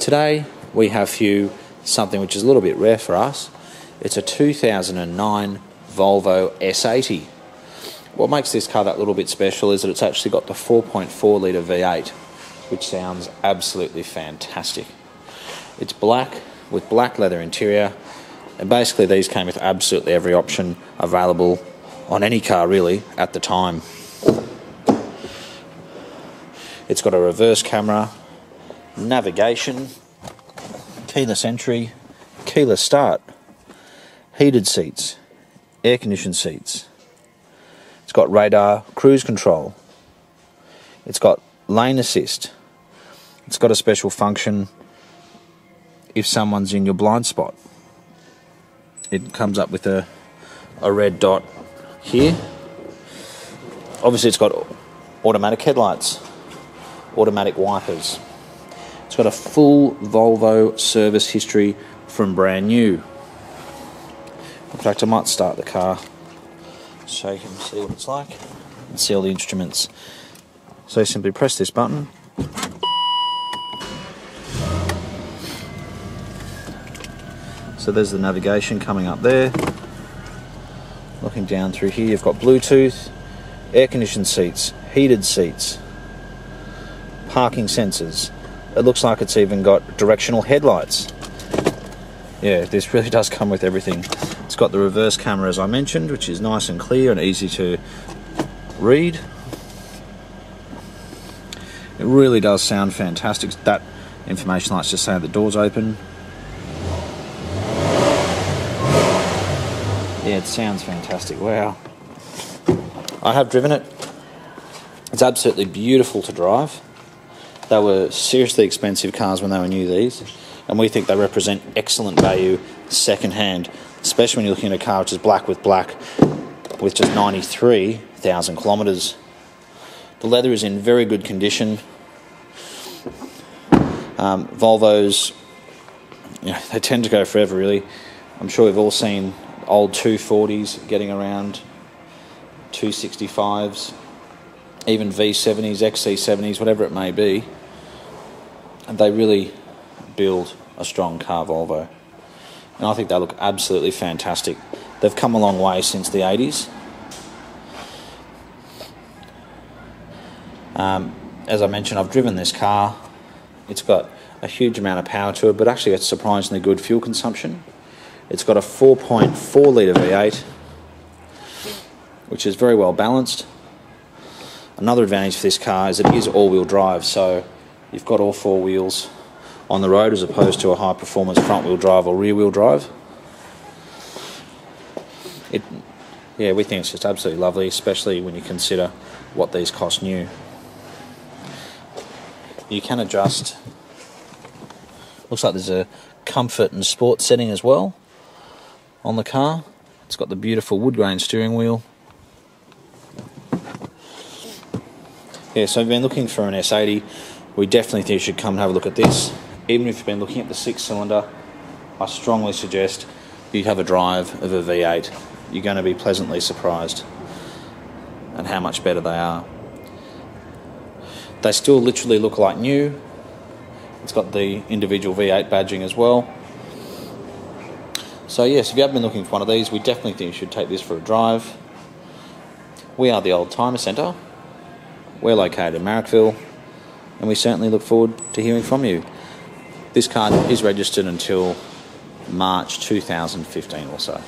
Today we have for you something which is a little bit rare for us. It's a 2009 Volvo S80. What makes this car that little bit special is that it's actually got the 4.4 litre V8, which sounds absolutely fantastic. It's black with black leather interior, and basically these came with absolutely every option available on any car really at the time. It's got a reverse camera, navigation, keyless entry, keyless start, heated seats, air conditioned seats. It's got radar, cruise control. It's got lane assist. It's got a special function if someone's in your blind spot. It comes up with a, a red dot here. Obviously, it's got automatic headlights, automatic wipers. It's got a full Volvo service history from brand new. In fact, I might start the car so you can see what it's like and see all the instruments. So simply press this button. So there's the navigation coming up there. Looking down through here, you've got Bluetooth, air conditioned seats, heated seats, parking sensors. It looks like it's even got directional headlights. Yeah, this really does come with everything. It's got the reverse camera as I mentioned, which is nice and clear and easy to read. It really does sound fantastic. That information lights just saying the door's open. Yeah, it sounds fantastic. Wow. I have driven it. It's absolutely beautiful to drive. They were seriously expensive cars when they were new, these, and we think they represent excellent value second hand, especially when you're looking at a car which is black with black with just 93,000 kilometres. The leather is in very good condition. Um, Volvos, you know, they tend to go forever, really. I'm sure we've all seen old 240s getting around, 265s, even V70s, XC70s, whatever it may be. They really build a strong car Volvo. And I think they look absolutely fantastic. They've come a long way since the 80s. Um, as I mentioned, I've driven this car. It's got a huge amount of power to it, but actually it's surprisingly good fuel consumption. It's got a 4.4 litre V8, which is very well balanced. Another advantage for this car is it is all-wheel drive, so you've got all four wheels on the road as opposed to a high-performance front-wheel drive or rear-wheel drive. It, yeah, we think it's just absolutely lovely, especially when you consider what these cost new. You can adjust. Looks like there's a comfort and sport setting as well on the car. It's got the beautiful wood grain steering wheel. Yeah, so I've been looking for an S80. We definitely think you should come and have a look at this. Even if you've been looking at the six cylinder, I strongly suggest you have a drive of a V8. You're going to be pleasantly surprised at how much better they are. They still literally look like new. It's got the individual V8 badging as well. So yes, if you have been looking for one of these, we definitely think you should take this for a drive. We are the Oldtimer Centre. We're located in Marrickville, and we certainly look forward to hearing from you. This card is registered until March 2015 or so.